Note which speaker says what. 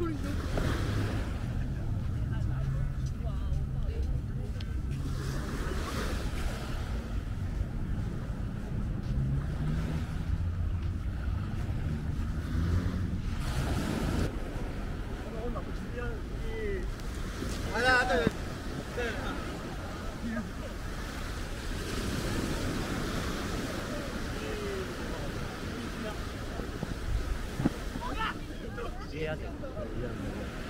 Speaker 1: You're Gracias.